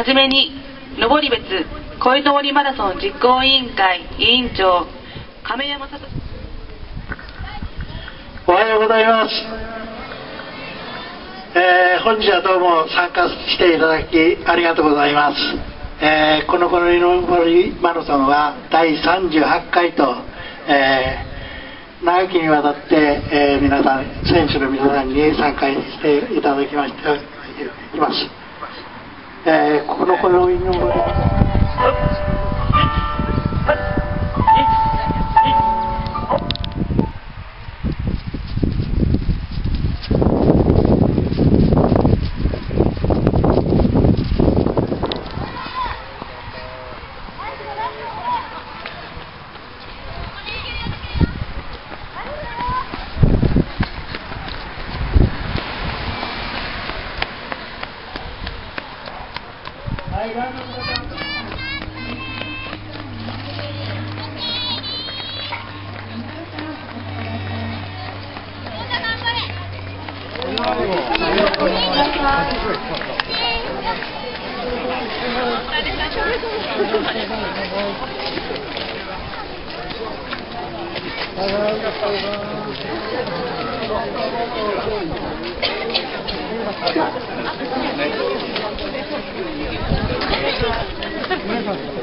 はじめに登別鯉のぼりマラソン実行委員会委員長亀山聡おはようございます、えー本日はどうも参加していただきありがとうございます、えーこのこのぼりマラソンは第38回と、えー長きにわたって、えー皆さん選手の皆さんに参加していただきましています、えーこの子ののぼり皆さん